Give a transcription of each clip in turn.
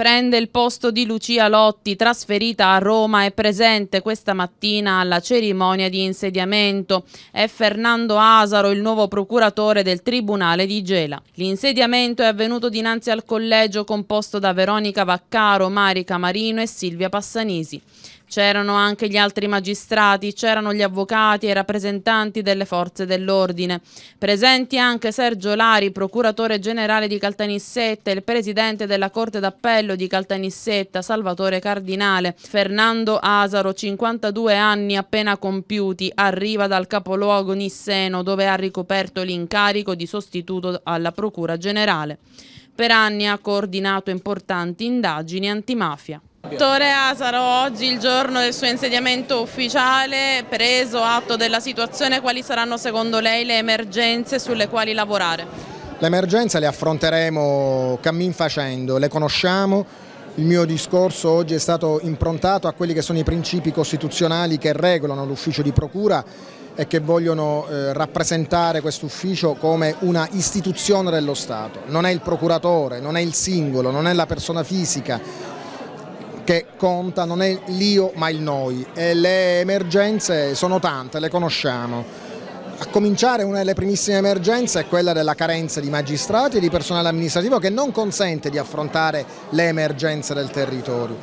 prende il posto di Lucia Lotti, trasferita a Roma e presente questa mattina alla cerimonia di insediamento. È Fernando Asaro, il nuovo procuratore del Tribunale di Gela. L'insediamento è avvenuto dinanzi al collegio composto da Veronica Vaccaro, Marica Marino e Silvia Passanisi. C'erano anche gli altri magistrati, c'erano gli avvocati e i rappresentanti delle forze dell'ordine. Presenti anche Sergio Lari, procuratore generale di Caltanissetta, il presidente della Corte d'Appello di Caltanissetta, Salvatore Cardinale. Fernando Asaro, 52 anni appena compiuti, arriva dal capoluogo nisseno dove ha ricoperto l'incarico di sostituto alla Procura Generale. Per anni ha coordinato importanti indagini antimafia. Dottore Asaro, oggi il giorno del suo insediamento ufficiale, preso atto della situazione, quali saranno secondo lei le emergenze sulle quali lavorare? Le emergenze le affronteremo cammin facendo, le conosciamo, il mio discorso oggi è stato improntato a quelli che sono i principi costituzionali che regolano l'ufficio di procura e che vogliono eh, rappresentare questo ufficio come una istituzione dello Stato. Non è il procuratore, non è il singolo, non è la persona fisica, che conta non è l'io ma il noi e le emergenze sono tante, le conosciamo. A cominciare una delle primissime emergenze è quella della carenza di magistrati e di personale amministrativo che non consente di affrontare le emergenze del territorio.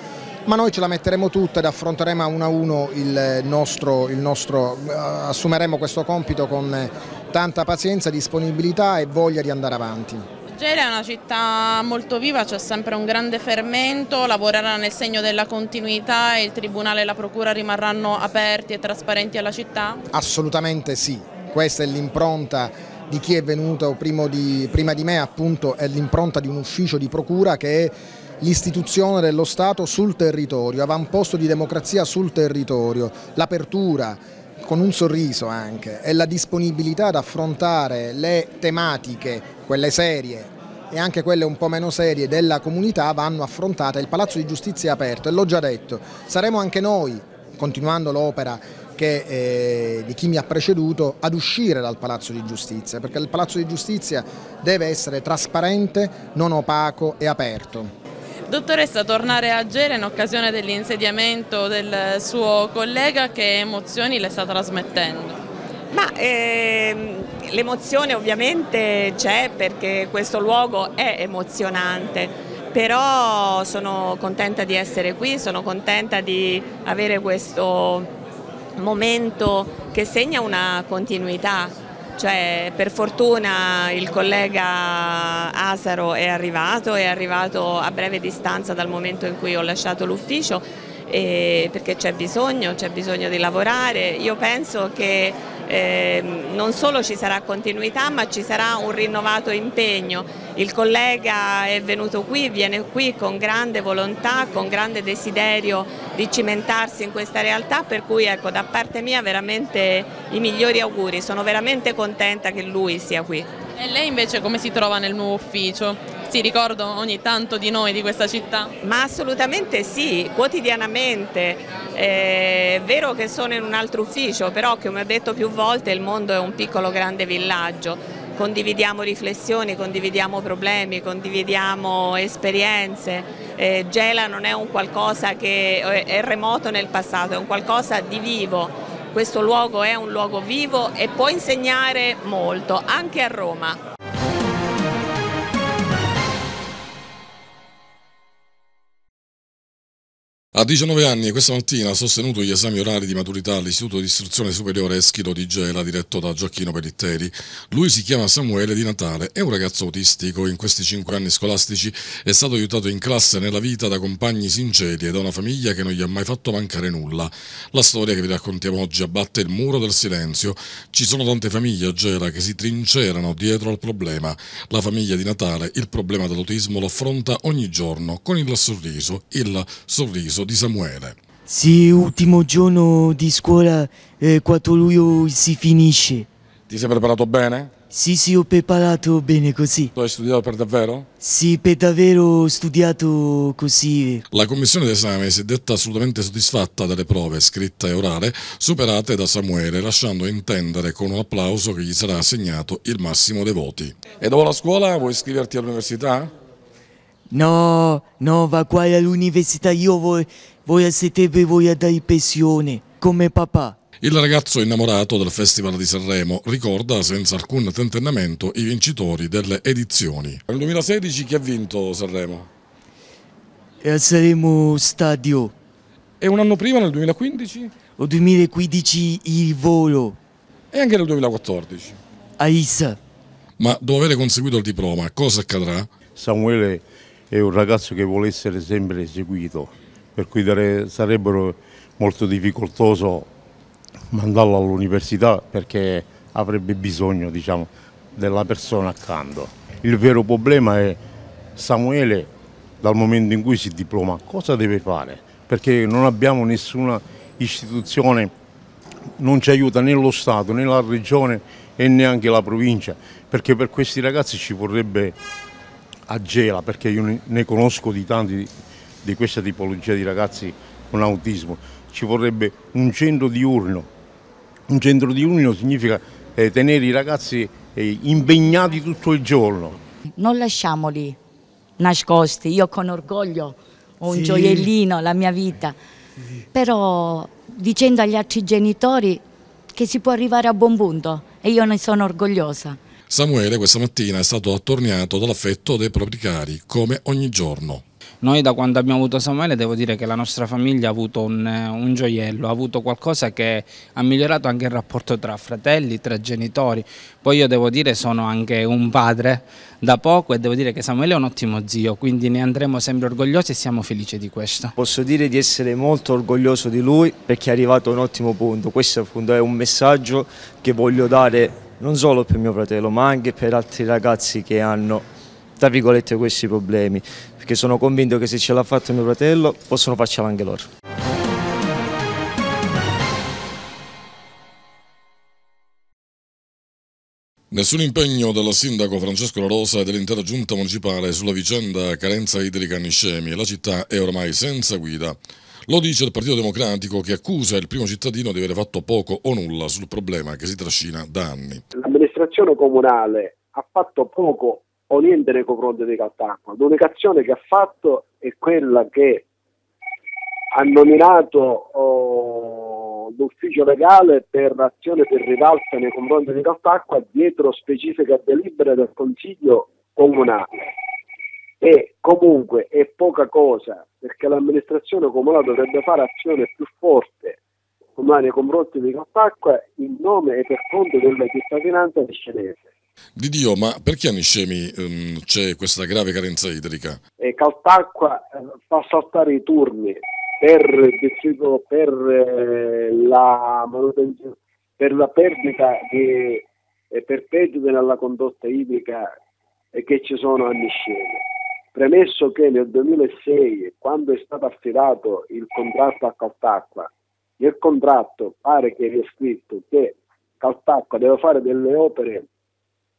Ma noi ce la metteremo tutta ed affronteremo a uno a uno il nostro, il nostro assumeremo questo compito con tanta pazienza, disponibilità e voglia di andare avanti. Gela è una città molto viva, c'è sempre un grande fermento, lavorerà nel segno della continuità e il Tribunale e la Procura rimarranno aperti e trasparenti alla città? Assolutamente sì, questa è l'impronta di chi è venuto di, prima di me, appunto è l'impronta di un ufficio di procura che è l'istituzione dello Stato sul territorio, avamposto di democrazia sul territorio, l'apertura, con un sorriso anche e la disponibilità ad affrontare le tematiche, quelle serie e anche quelle un po' meno serie della comunità vanno affrontate, il Palazzo di Giustizia è aperto e l'ho già detto, saremo anche noi, continuando l'opera eh, di chi mi ha preceduto, ad uscire dal Palazzo di Giustizia, perché il Palazzo di Giustizia deve essere trasparente, non opaco e aperto. Dottoressa, tornare a Gela in occasione dell'insediamento del suo collega, che emozioni le sta trasmettendo? Ma ehm, l'emozione ovviamente c'è perché questo luogo è emozionante, però sono contenta di essere qui, sono contenta di avere questo momento che segna una continuità cioè, per fortuna il collega Asaro è arrivato, è arrivato a breve distanza dal momento in cui ho lasciato l'ufficio perché c'è bisogno, c'è bisogno di lavorare. Io penso che eh, non solo ci sarà continuità ma ci sarà un rinnovato impegno. Il collega è venuto qui, viene qui con grande volontà, con grande desiderio di cimentarsi in questa realtà per cui ecco, da parte mia veramente i migliori auguri, sono veramente contenta che lui sia qui. E lei invece come si trova nel nuovo ufficio? Si ricorda ogni tanto di noi, di questa città? Ma assolutamente sì, quotidianamente. Eh, è vero che sono in un altro ufficio, però come ho detto più volte il mondo è un piccolo grande villaggio. Condividiamo riflessioni, condividiamo problemi, condividiamo esperienze. Eh, Gela non è un qualcosa che è remoto nel passato, è un qualcosa di vivo. Questo luogo è un luogo vivo e può insegnare molto, anche a Roma. A 19 anni questa mattina ha sostenuto gli esami orari di maturità all'Istituto di Istruzione Superiore Eschilo di Gela, diretto da Gioacchino Pellitteri. Lui si chiama Samuele Di Natale, è un ragazzo autistico, in questi 5 anni scolastici è stato aiutato in classe nella vita da compagni sinceri e da una famiglia che non gli ha mai fatto mancare nulla. La storia che vi raccontiamo oggi abbatte il muro del silenzio. Ci sono tante famiglie a Gela che si trincerano dietro al problema. La famiglia di Natale il problema dell'autismo lo affronta ogni giorno con il sorriso, il sorriso di Samuele. Sì, ultimo giorno di scuola, eh, 4 luglio si finisce. Ti sei preparato bene? Sì, sì, ho preparato bene così. Tu hai studiato per davvero? Sì, per davvero ho studiato così. La commissione d'esame si è detta assolutamente soddisfatta delle prove scritta e orale superate da Samuele, lasciando intendere con un applauso che gli sarà assegnato il massimo dei voti. E dopo la scuola vuoi iscriverti all'università? No, no, va qua all'università, io voglio, voglio a settembre voglio dare pensione, come papà. Il ragazzo innamorato del Festival di Sanremo ricorda senza alcun tentennamento i vincitori delle edizioni. Nel 2016 chi ha vinto Sanremo? E saremo stadio. E un anno prima, nel 2015? O 2015 il volo. E anche nel 2014. A Issa. Ma dopo aver conseguito il diploma, cosa accadrà? Samuele è un ragazzo che vuole essere sempre eseguito, per cui dare, sarebbero molto difficoltoso mandarlo all'università perché avrebbe bisogno diciamo, della persona accanto. Il vero problema è Samuele dal momento in cui si diploma cosa deve fare? Perché non abbiamo nessuna istituzione, non ci aiuta né lo Stato né la Regione e neanche la provincia, perché per questi ragazzi ci vorrebbe a Gela, perché io ne conosco di tanti di questa tipologia di ragazzi con autismo, ci vorrebbe un centro diurno. Un centro diurno significa eh, tenere i ragazzi eh, impegnati tutto il giorno. Non lasciamoli nascosti, io con orgoglio ho un Sì. gioiellino, la mia vita, però dicendo agli altri genitori che si può arrivare a buon punto e io ne sono orgogliosa. Samuele questa mattina è stato attorniato dall'affetto dei propri cari, come ogni giorno. Noi da quando abbiamo avuto Samuele devo dire che la nostra famiglia ha avuto un, un gioiello, ha avuto qualcosa che ha migliorato anche il rapporto tra fratelli, tra genitori. Poi io devo dire sono anche un padre da poco e devo dire che Samuele è un ottimo zio, quindi ne andremo sempre orgogliosi e siamo felici di questo. Posso dire di essere molto orgoglioso di lui perché è arrivato a un ottimo punto. Questo appunto è un messaggio che voglio dare non solo per mio fratello, ma anche per altri ragazzi che hanno, tra virgolette, questi problemi. Perché sono convinto che se ce l'ha fatto mio fratello, possono farcela anche loro. Nessun impegno del sindaco Francesco La Rosa e dell'intera giunta municipale sulla vicenda carenza idrica Niscemi. La città è ormai senza guida. Lo dice il Partito Democratico che accusa il primo cittadino di aver fatto poco o nulla sul problema che si trascina da anni. l'amministrazione comunale ha fatto poco o niente nei confronti di Caltacqua. L'unica azione che ha fatto è quella che ha nominato oh, l'ufficio legale per azione per rivalsa nei confronti di Caltacqua dietro specifica delibera del Consiglio comunale. E comunque è poca cosa perché l'amministrazione comunale dovrebbe fare azione più forte nei confronti di Caltacqua in nome e per conto della cittadinanza scenese. Di Dio, ma perché a Niscemi ehm, c'è questa grave carenza idrica? E Caltacqua eh, fa saltare i turni per, per, eh, la, per la perdita di, e per perdite nella condotta idrica eh, che ci sono a Niscemi. Premesso che nel 2006, quando è stato affidato il contratto a Caltacqua, nel contratto pare che sia scritto che Caltacqua deve fare delle opere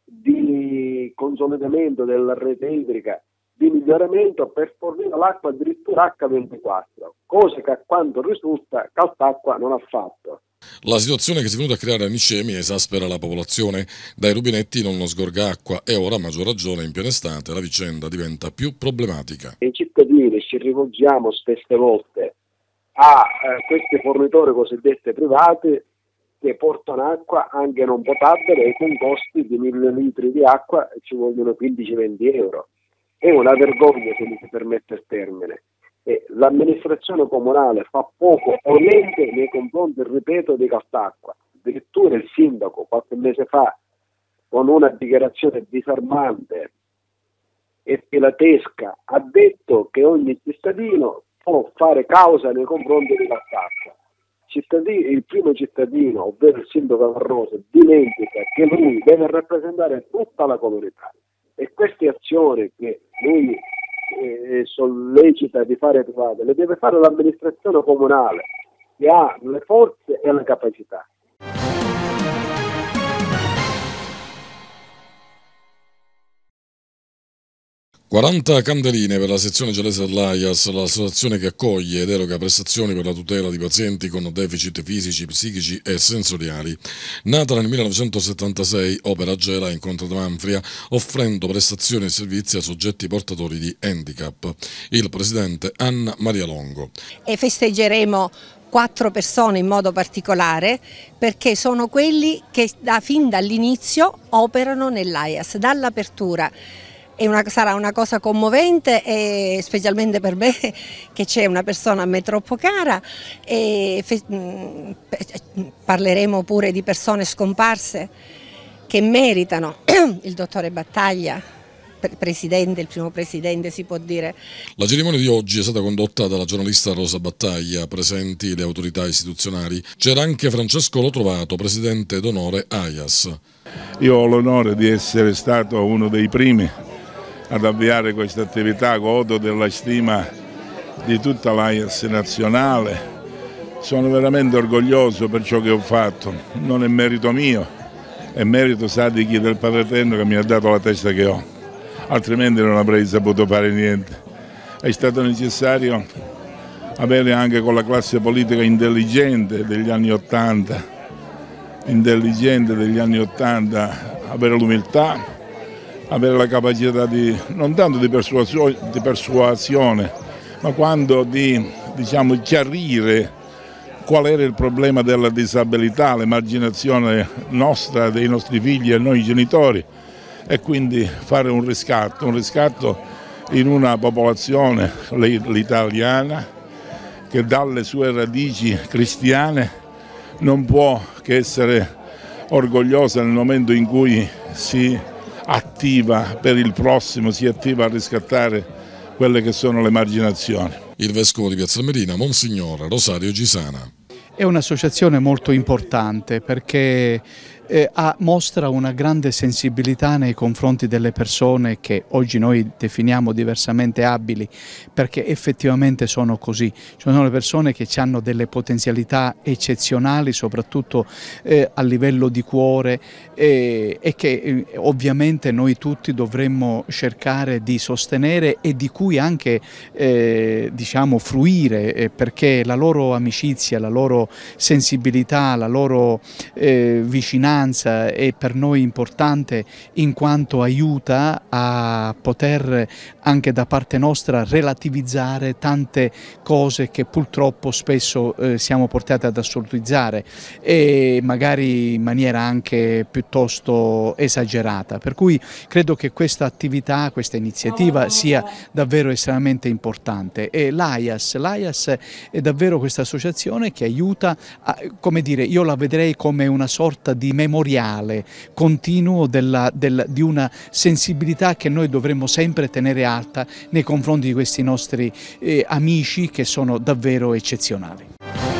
di consolidamento della rete idrica, di miglioramento per fornire l'acqua addirittura H24, cosa che a quanto risulta Caltacqua non ha fatto. La situazione che si è venuta a creare a Niscemi esaspera la popolazione. Dai rubinetti non sgorga acqua e ora, a maggior ragione, in piena estate, la vicenda diventa più problematica. I cittadini ci rivolgiamo spesse volte a eh, questi fornitori cosiddetti privati che portano acqua anche non potabile e con costi di mille litri di acqua ci vogliono 15-20 euro. È una vergogna se mi si permette il termine. E l'amministrazione comunale fa poco o niente nei confronti, ripeto, di Caltacqua. Addirittura il sindaco qualche mese fa, con una dichiarazione disarmante e pilatesca, ha detto che ogni cittadino può fare causa nei confronti di. Cittadino- il primo cittadino, ovvero il sindaco Barroso, dimentica che lui deve rappresentare tutta la comunità e queste azioni che lui eh, sollecita di fare private le deve fare l'amministrazione comunale che ha le forze e le capacità. 40 candeline per la sezione gelese dell'AIAS, l'associazione che accoglie ed eroga prestazioni per la tutela di pazienti con deficit fisici, psichici e sensoriali. Nata nel 1976, opera Gela in Contra Manfria, offrendo prestazioni e servizi a soggetti portatori di handicap. Il presidente Anna Maria Longo. E festeggeremo quattro persone in modo particolare perché sono quelli che da, fin dall'inizio operano nell'AIAS, dall'apertura una, sarà una cosa commovente e specialmente per me che c'è una persona a me troppo cara e fe, mm, parleremo pure di persone scomparse che meritano il dottore Battaglia presidente, il primo presidente si può dire. La cerimonia di oggi è stata condotta dalla giornalista Rosa Battaglia, presenti le autorità istituzionali. C'era anche Francesco Lotrovato, presidente d'onore AIAS. Io ho l'onore di essere stato uno dei primi ad avviare questa attività, godo della stima di tutta l'AIAS nazionale, sono veramente orgoglioso per ciò che ho fatto, non è merito mio, è merito sa di chi del Padre Eterno che mi ha dato la testa che ho, altrimenti non avrei saputo fare niente. È stato necessario avere anche con la classe politica intelligente degli anni Ottanta, intelligente degli anni Ottanta, avere l'umiltà, avere la capacità di, non tanto di, persuasio, di persuasione, ma quando di diciamo, chiarire qual era il problema della disabilità, l'emarginazione nostra, dei nostri figli e noi genitori e quindi fare un riscatto, un riscatto in una popolazione, l'italiana, che dalle sue radici cristiane non può che essere orgogliosa nel momento in cui si attiva per il prossimo, si attiva a riscattare quelle che sono le marginazioni. Il Vescovo di Piazza Merina, Monsignore Rosario Gisana. È un'associazione molto importante perché eh, ha, mostra una grande sensibilità nei confronti delle persone che oggi noi definiamo diversamente abili perché effettivamente sono così. Sono le persone che hanno delle potenzialità eccezionali soprattutto eh, a livello di cuore eh, e che eh, ovviamente noi tutti dovremmo cercare di sostenere e di cui anche eh, diciamo, fruire eh, perché la loro amicizia, la loro sensibilità, la loro vicinanza vicinanza è per noi importante in quanto aiuta a poter anche da parte nostra relativizzare tante cose che purtroppo spesso eh, siamo portati ad assolutizzare e magari in maniera anche piuttosto esagerata. Per cui credo che questa attività, questa iniziativa sia davvero estremamente importante e l'AIAS, l'AIAS è davvero questa associazione che aiuta, a, come dire, io la vedrei come una sorta di memoriale continuo della, del, di una sensibilità che noi dovremmo sempre tenere alta nei confronti di questi nostri eh, amici che sono davvero eccezionali.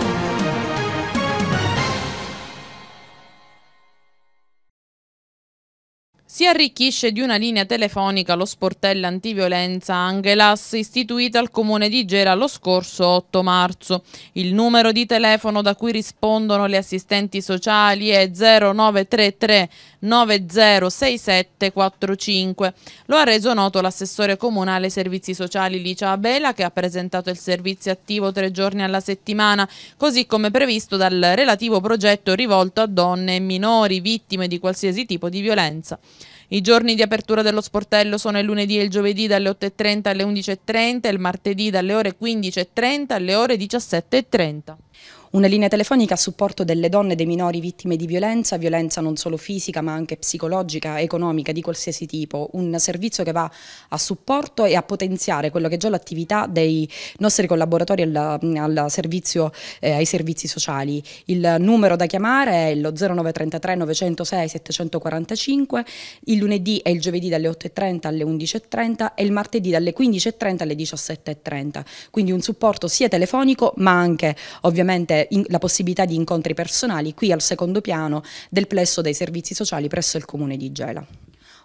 Si arricchisce di una linea telefonica lo sportello antiviolenza Angelas istituita al comune di Gera lo scorso 8 marzo. Il numero di telefono da cui rispondono le assistenti sociali è 0933 906745. Lo ha reso noto l'assessore comunale servizi sociali Licia Abela che ha presentato il servizio attivo tre giorni alla settimana, così come previsto dal relativo progetto rivolto a donne e minori vittime di qualsiasi tipo di violenza. I giorni di apertura dello sportello sono il lunedì e il giovedì dalle 8.30 alle 11.30 e il martedì dalle ore 15.30 alle ore 17.30 una linea telefonica a supporto delle donne e dei minori vittime di violenza, violenza non solo fisica ma anche psicologica, economica, di qualsiasi tipo, un servizio che va a supporto e a potenziare quello che è già l'attività dei nostri collaboratori alla, alla servizio, eh, ai servizi sociali. Il numero da chiamare è lo 0933 906 745, il lunedì e il giovedì dalle 8.30 alle 11.30 e il martedì dalle 15.30 alle 17.30, quindi un supporto sia telefonico ma anche ovviamente in, la possibilità di incontri personali qui al secondo piano del plesso dei servizi sociali presso il comune di Gela.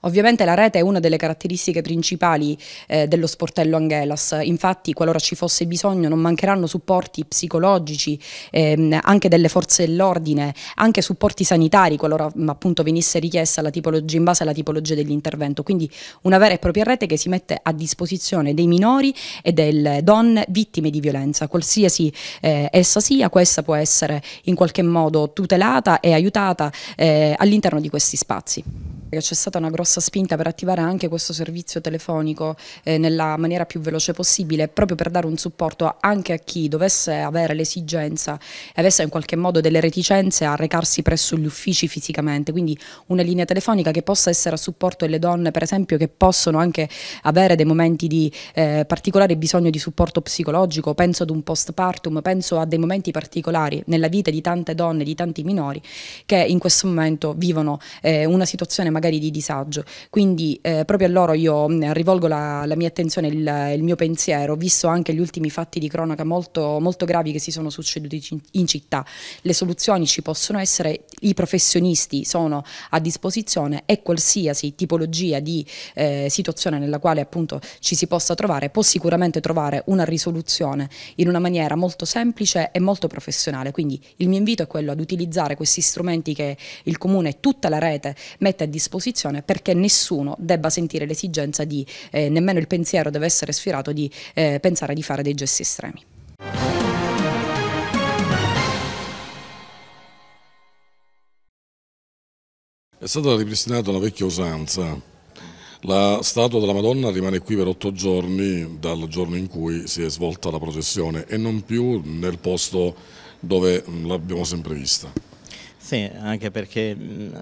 Ovviamente la rete è una delle caratteristiche principali eh, dello sportello Angelas, infatti qualora ci fosse bisogno non mancheranno supporti psicologici, ehm, anche delle forze dell'ordine, anche supporti sanitari qualora appunto venisse richiesta la tipologia in base alla tipologia dell'intervento, quindi una vera e propria rete che si mette a disposizione dei minori e delle donne vittime di violenza, qualsiasi eh, essa sia, questa può essere in qualche modo tutelata e aiutata eh, all'interno di questi spazi. C'è stata una grossa spinta per attivare anche questo servizio telefonico eh, nella maniera più veloce possibile, proprio per dare un supporto anche a chi dovesse avere l'esigenza e avesse in qualche modo delle reticenze a recarsi presso gli uffici fisicamente, quindi una linea telefonica che possa essere a supporto delle donne, per esempio, che possono anche avere dei momenti di eh, particolare bisogno di supporto psicologico, penso ad un postpartum, penso a dei momenti particolari nella vita di tante donne, di tanti minori che in questo momento vivono eh, una situazione magari magari di disagio. Quindi eh, proprio a loro io mh, rivolgo la, la, mia attenzione, il, il, mio pensiero, visto anche gli ultimi fatti di cronaca molto, molto gravi che si sono succeduti in città. Le soluzioni ci possono essere, i professionisti sono a disposizione e qualsiasi tipologia di eh, situazione nella quale appunto ci si possa trovare può sicuramente trovare una risoluzione in una maniera molto semplice e molto professionale. Quindi il mio invito è quello ad utilizzare questi strumenti che il Comune e tutta la rete mette a disposizione disposizione perché nessuno debba sentire l'esigenza di, eh, nemmeno il pensiero deve essere sfiorato di eh, pensare di fare dei gesti estremi. È stata ripristinata una vecchia usanza. La statua della Madonna rimane qui per otto giorni dal giorno in cui si è svolta la processione e non più nel posto dove l'abbiamo sempre vista. Sì, anche perché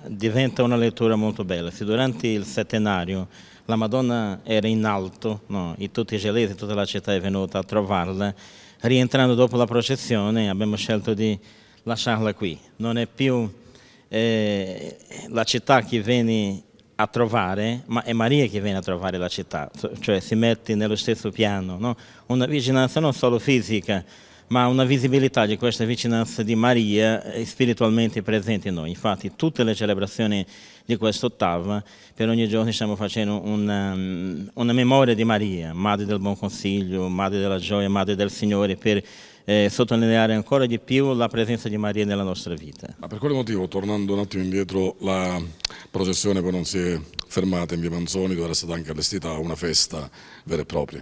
diventa una lettura molto bella. Se durante il settenario la Madonna era in alto, no? e tutti i gelesi, tutta la città è venuta a trovarla, rientrando dopo la processione abbiamo scelto di lasciarla qui. Non è più eh, la città che viene a trovare, ma è Maria che viene a trovare la città, cioè si mette nello stesso piano, no? una vicinanza non solo fisica, ma una visibilità di questa vicinanza di Maria spiritualmente presente in noi. Infatti tutte le celebrazioni di quest'ottava, per ogni giorno stiamo facendo una, una, memoria di Maria, Madre del Buon Consiglio, Madre della Gioia, Madre del Signore, per eh, sottolineare ancora di più la presenza di Maria nella nostra vita. Ma per quale motivo, tornando un attimo indietro, la processione poi non si è fermata in via Manzoni, dove era stata anche allestita una festa vera e propria?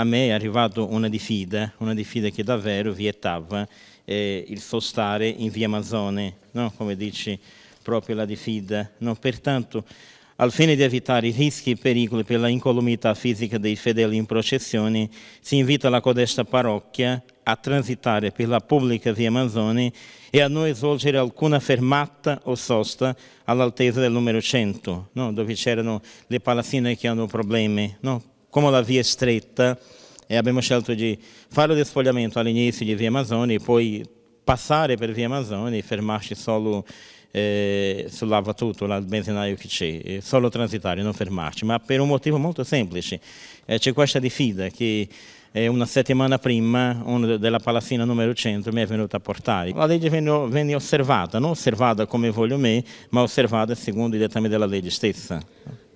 A me è arrivato una diffida, una diffida che davvero vietava eh, il sostare in via Mazzone, no? come dice proprio la diffida. No? Pertanto, al fine di evitare i rischi e pericoli per la incolumità fisica dei fedeli in processione, si invita la codesta parrocchia a transitare per la pubblica via Manzoni e a non svolgere alcuna fermata o sosta all'altezza del numero 100, no? dove c'erano le palazzine che hanno problemi. No? Come la via è stretta e abbiamo scelto di fare lo spogliamento all'inizio di via Amazzoni e poi passare per via Amazzoni e fermarci solo eh, sul lavatutto, il benzinaio che c'è, solo transitare, non fermarci, ma per un motivo molto semplice. Eh, c'è questa diffida che eh, una settimana prima uno della palazzina numero 100 mi è venuto a portare. La legge venne, venne osservata, non osservata come voglio me, ma osservata secondo i dettami della legge stessa.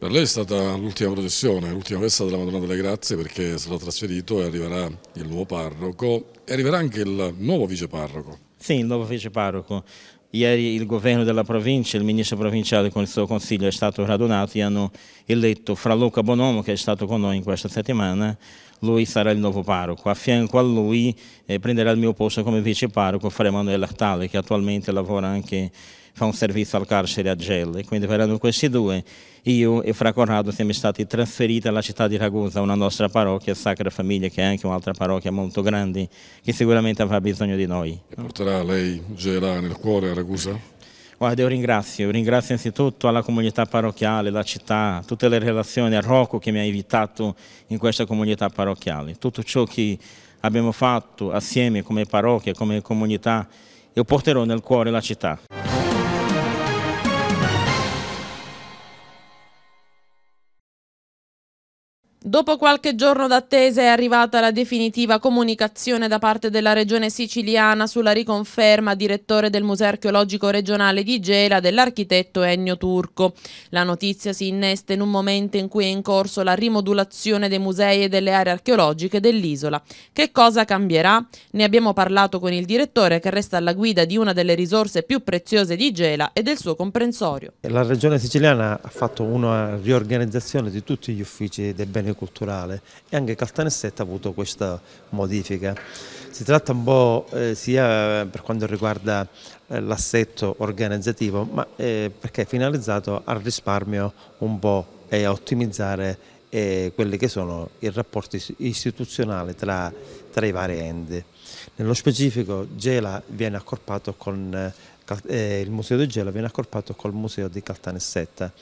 Per lei è stata l'ultima processione, l'ultima festa della Madonna delle Grazie perché stato trasferito e arriverà il nuovo parroco e arriverà anche il nuovo viceparroco. Sì, il nuovo viceparroco. Ieri il governo della provincia, il ministro provinciale con il suo consiglio è stato radunato e hanno eletto Fra Luca Bonomo che è stato con noi in questa settimana, lui sarà il nuovo parroco. A fianco a lui eh, prenderà il mio posto come vice parroco Fra Emanuele Artale che attualmente lavora anche fa un servizio al carcere a Gelle, quindi verranno questi due. Io e Fra Corrado siamo stati trasferiti alla città di Ragusa, una nostra parrocchia, Sacra Famiglia, che è anche un'altra parrocchia molto grande, che sicuramente avrà bisogno di noi. E porterà lei Gela nel cuore a Ragusa? Guarda, io ringrazio, ringrazio innanzitutto alla comunità parrocchiale, la città, tutte le relazioni, a Rocco che mi ha invitato in questa comunità parrocchiale. Tutto ciò che abbiamo fatto assieme come parrocchia, come comunità, io porterò nel cuore la città. Dopo qualche giorno d'attesa è arrivata la definitiva comunicazione da parte della regione siciliana sulla riconferma direttore del Museo archeologico regionale di Gela dell'architetto Ennio Turco. La notizia si innesta in un momento in cui è in corso la rimodulazione dei musei e delle aree archeologiche dell'isola. Che cosa cambierà? Ne abbiamo parlato con il direttore che resta alla guida di una delle risorse più preziose di Gela e del suo comprensorio. La regione siciliana ha fatto una riorganizzazione di tutti gli uffici dei beni culturale e anche Caltanissetta ha avuto questa modifica. Si tratta un po' eh, sia per quanto riguarda eh, l'assetto organizzativo, ma eh, perché è finalizzato al risparmio un po' e a ottimizzare eh, quelli che sono i rapporti istituzionali tra, tra, i vari enti. Nello specifico Gela viene accorpato con eh, eh, il Museo di Gela viene accorpato col Museo di Caltanissetta,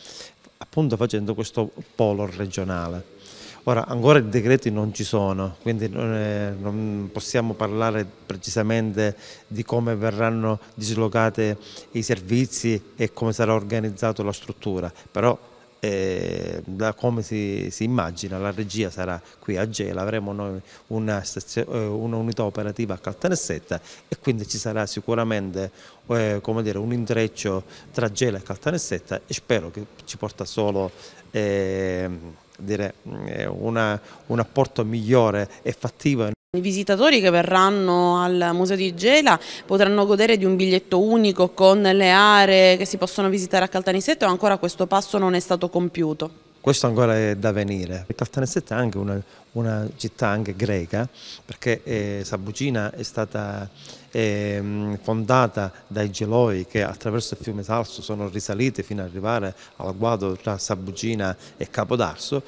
appunto facendo questo polo regionale. Ora, ancora i decreti non ci sono, quindi non, possiamo parlare precisamente di come verranno dislocati i servizi e come sarà organizzata la struttura, però eh, da come si, si, immagina la regia sarà qui a Gela, avremo noi una, eh, una unità operativa a Caltanissetta e quindi ci sarà sicuramente eh, dire, un intreccio tra Gela e Caltanissetta e spero che ci porta solo eh, dire, mm, una, un apporto migliore e fattivo. I visitatori che verranno al Museo di Gela potranno godere di un biglietto unico con le aree che si possono visitare a Caltanissetta o ancora questo passo non è stato compiuto? Questo ancora è da venire. Caltanissetta è anche una, una città anche greca perché eh, Sabucina è stata eh, fondata dai geloi che attraverso il fiume Salso sono risaliti fino ad arrivare al guado tra Sabucina e Capodarso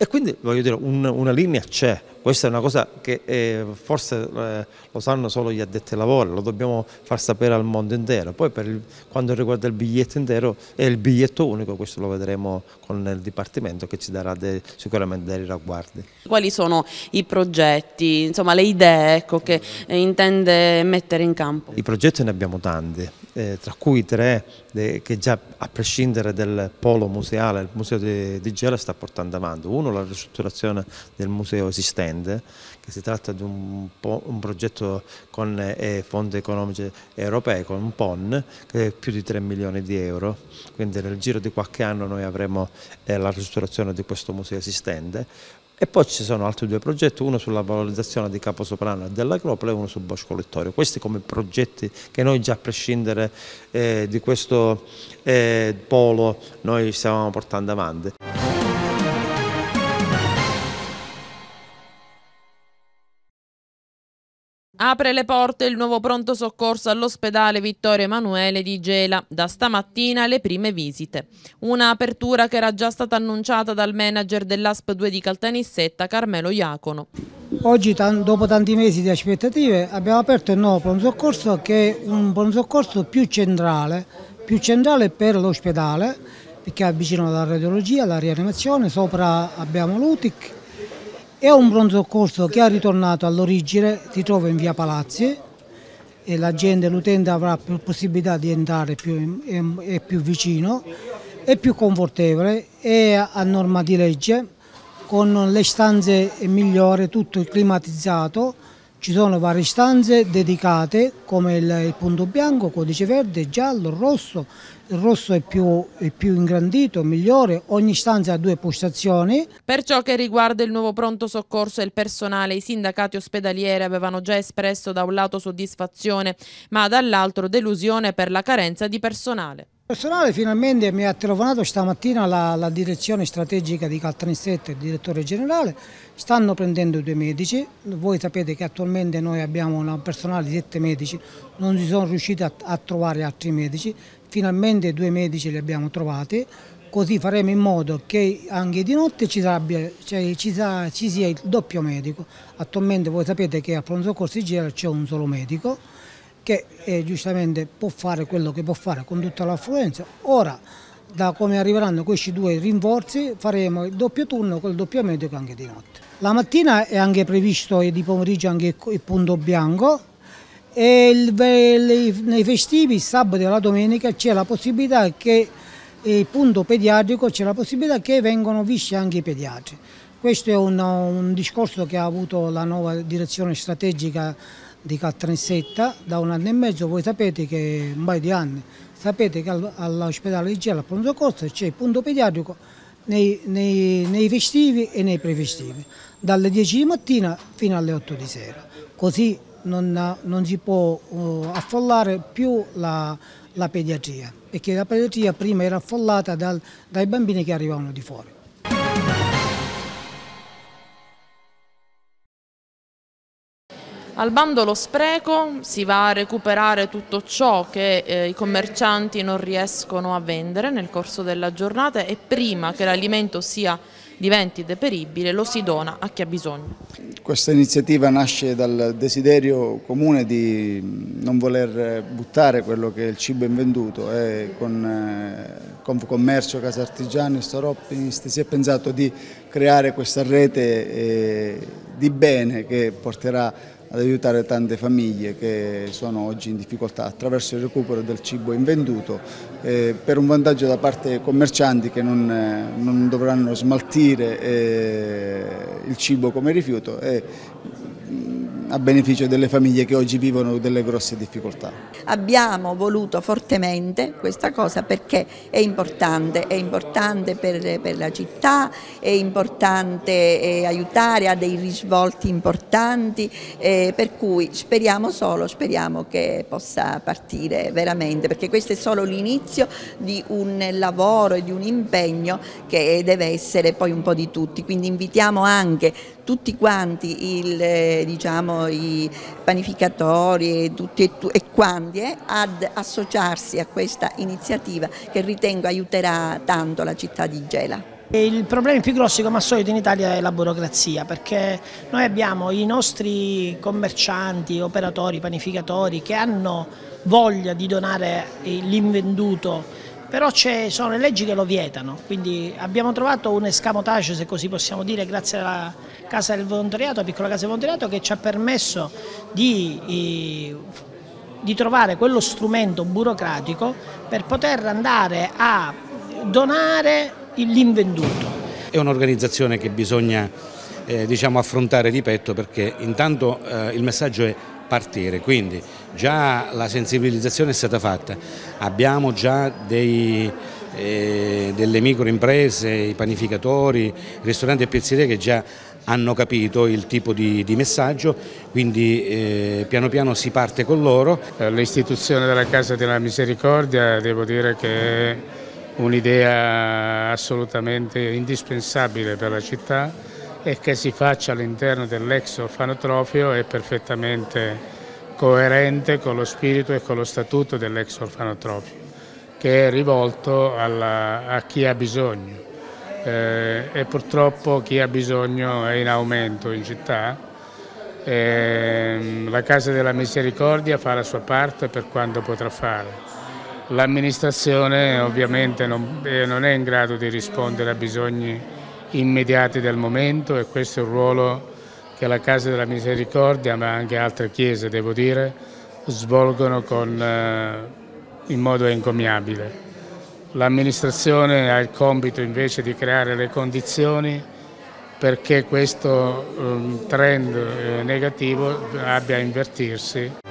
e quindi voglio dire un, una linea c'è, questa è una cosa che eh, forse eh, lo sanno solo gli addetti ai lavori, lo dobbiamo far sapere al mondo intero. Poi il, quando riguarda il biglietto intero e il biglietto unico, questo lo vedremo con il Dipartimento che ci darà de, sicuramente dei ragguardi. Quali sono i progetti, insomma le idee ecco, che intende mettere in campo? I progetti ne abbiamo tanti, eh, tra cui tre eh, che già a prescindere dal polo museale il Museo di, di Gela sta portando avanti. Uno la ristrutturazione del museo esistente che si tratta di un, un progetto con eh, fondi economici europei, con un PON, che è più di 3 milioni di euro, quindi nel giro di qualche anno noi avremo eh, la ristrutturazione di questo museo esistente. E poi ci sono altri due progetti, uno sulla valorizzazione di Caposoprano e dell'Acropole e uno su Bosco Lettorio. Questi come progetti che noi già a prescindere eh, di questo eh, polo noi stiamo portando avanti. Apre le porte il nuovo pronto soccorso all'ospedale Vittorio Emanuele di Gela. Da stamattina le prime visite. Una apertura che era già stata annunciata dal manager dell'ASP 2 di Caltanissetta, Carmelo Iacono. Oggi, dopo tanti mesi di aspettative, abbiamo aperto il nuovo pronto soccorso che è un pronto soccorso più centrale, più centrale per l'ospedale, perché è vicino alla radiologia, alla rianimazione, sopra abbiamo l'UTIC è un pronto soccorso che è ritornato all'origine, si trova in via Palazzi e la gente, l'utente avrà più possibilità di entrare più, è più vicino, è più confortevole, è a norma di legge, con le stanze migliori, tutto climatizzato, ci sono varie stanze dedicate come il, il punto bianco, codice verde, giallo, rosso, il rosso è più, è più, ingrandito, migliore, ogni stanza ha due postazioni. Per ciò che riguarda il nuovo pronto soccorso e il personale, i sindacati ospedalieri avevano già espresso da un lato soddisfazione, ma dall'altro delusione per la carenza di personale. Il personale finalmente mi ha telefonato stamattina la, la direzione strategica di Caltanissetta, il direttore generale, stanno prendendo due medici, voi sapete che attualmente noi abbiamo un personale di sette medici, non si sono riusciti a, a trovare altri medici, finalmente due medici li abbiamo trovati, così faremo in modo che anche di notte ci, sabbia, cioè, ci, sa, ci sia il doppio medico. Attualmente voi sapete che a pronto soccorso di c'è un solo medico che eh, giustamente può fare quello che può fare con tutta l'affluenza. Ora, da come arriveranno questi due rinforzi, faremo il doppio turno con il doppio medico anche di notte. La mattina è anche previsto e di pomeriggio anche il punto bianco e il, nei festivi, sabato e la domenica, c'è la possibilità che il punto pediatrico c'è la possibilità che vengano visti anche i pediatri. Questo è un, un discorso che ha avuto la nuova direzione strategica di Caltanissetta da un anno e mezzo, voi sapete che un paio di anni, sapete che all'ospedale di Gela, al pronto soccorso, c'è il punto pediatrico nei, nei, nei, festivi e nei prefestivi, dalle 10 di mattina fino alle 8 di sera. Così non, non si può uh, affollare più la, la, pediatria, perché la pediatria prima era affollata dal, dai bambini che arrivavano di fuori. Al bando lo spreco si va a recuperare tutto ciò che eh, i commercianti non riescono a vendere nel corso della giornata e prima che l'alimento diventi deperibile lo si dona a chi ha bisogno. Questa iniziativa nasce dal desiderio comune di non voler buttare quello che è il cibo invenduto e con eh, Confcommercio, Casa Artigiani, Storopinist si è pensato di creare questa rete eh, di bene che porterà ad aiutare tante famiglie che sono oggi in difficoltà attraverso il recupero del cibo invenduto eh, per un vantaggio da parte dei commercianti che non, eh, non dovranno smaltire eh, il cibo come rifiuto e a beneficio delle famiglie che oggi vivono delle grosse difficoltà. Abbiamo voluto fortemente questa cosa perché è importante, è importante per, per la città, è importante eh, aiutare a dei risvolti importanti, eh, per cui speriamo solo, speriamo che possa partire veramente, perché questo è solo l'inizio di un lavoro e di un impegno che deve essere poi un po' di tutti, quindi invitiamo anche tutti quanti il, eh, diciamo, i panificatori e, tutti e, quanti eh, ad associarsi a questa iniziativa che ritengo aiuterà tanto la città di Gela. Il problema più grosso come al solito in Italia è la burocrazia perché noi abbiamo i nostri commercianti, operatori, panificatori che hanno voglia di donare l'invenduto però ci sono le leggi che lo vietano, quindi abbiamo trovato un escamotage, se così possiamo dire, grazie alla Casa del Volontariato, la piccola Casa del Volontariato, che ci ha permesso di, di trovare quello strumento burocratico per poter andare a donare l'invenduto. È un'organizzazione che bisogna eh, diciamo, affrontare di petto perché intanto eh, il messaggio è partire, quindi già la sensibilizzazione è stata fatta, abbiamo già dei, eh, delle microimprese, i panificatori, i ristoranti e pizzerie che già hanno capito il tipo di, di messaggio, quindi eh, piano piano si parte con loro. Eh, l'istituzione della Casa della Misericordia devo dire che è un'idea assolutamente indispensabile per la città e che si faccia all'interno dell'ex orfanotrofio è perfettamente coerente con lo spirito e con lo statuto dell'ex orfanotrofio, che è rivolto alla, a chi ha bisogno. Eh, e purtroppo chi ha bisogno è in aumento in città. Eh, la Casa della Misericordia fa la sua parte per quanto potrà fare. L'amministrazione ovviamente non, eh, non è in grado di rispondere a bisogni immediati del momento e questo è un ruolo che la Casa della Misericordia, ma anche altre chiese, devo dire, svolgono con, eh, in modo encomiabile. L'amministrazione ha il compito invece di creare le condizioni perché questo um, trend eh, negativo abbia a invertirsi.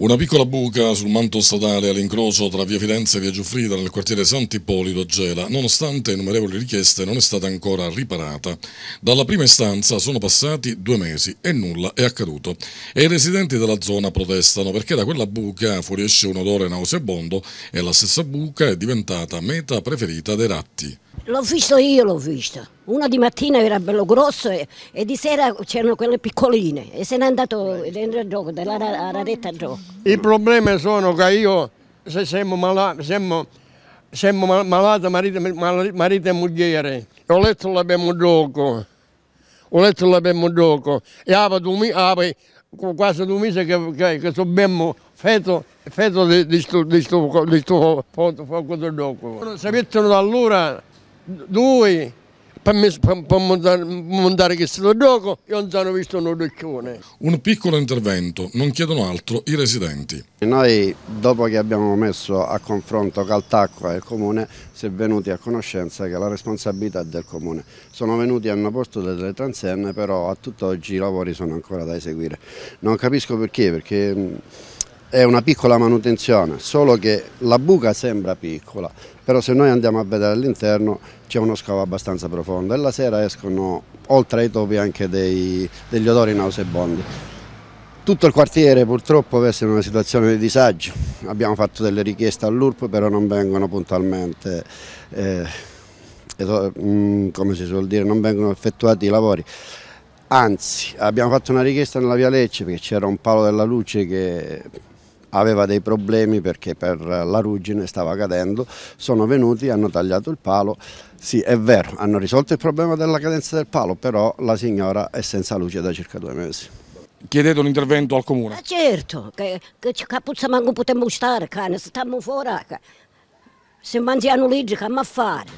Una piccola buca sul manto statale all'incrocio tra via Firenze e via Giuffrida nel quartiere Sant'Ippolito a Gela, nonostante innumerevoli richieste, non è stata ancora riparata. Dalla prima istanza sono passati due mesi e nulla è accaduto. E i residenti della zona protestano perché da quella buca fuoriesce un odore nauseabondo e la stessa buca è diventata meta preferita dei ratti. L'ho visto io, l'ho visto. Una di mattina era bello grosso e, e di sera c'erano quelle piccoline e se n'è andato dentro il gioco, della raretta gioco. I problemi sono che io, se siamo malati, siamo, siamo malati marito, marito e moglie, ho letto l'abbiamo gioco, ho letto l'abbiamo gioco e avevo quasi due mesi che, che, che abbiamo feto, feto di questo fuoco del gioco. Si mettono da allora due per, me, per, per montare, montare questo gioco io non sono visto un orecchione. Un piccolo intervento, non chiedono altro i residenti. Noi dopo che abbiamo messo a confronto Caltacqua e il Comune si è venuti a conoscenza che la responsabilità è del Comune. Sono venuti e hanno posto delle transenne però a tutt'oggi i lavori sono ancora da eseguire. Non capisco perché, perché è una piccola manutenzione, solo che la buca sembra piccola, però se noi andiamo a vedere all'interno c'è uno scavo abbastanza profondo e la sera escono oltre ai topi anche dei, degli odori nauseabondi. Tutto il quartiere purtroppo versa in una situazione di disagio, abbiamo fatto delle richieste all'URP però non vengono puntualmente, eh, mm, come si suol dire, non vengono effettuati i lavori. Anzi, abbiamo fatto una richiesta nella via Lecce perché c'era un palo della luce che aveva dei problemi perché per la ruggine stava cadendo, sono venuti, hanno tagliato il palo, sì è vero, hanno risolto il problema della cadenza del palo, però la signora è senza luce da circa due mesi. Chiedete un intervento al comune? Ma certo, che, che capuzza manco potremmo stare, cane, stiamo fuori, se mangiano legge, che a fare?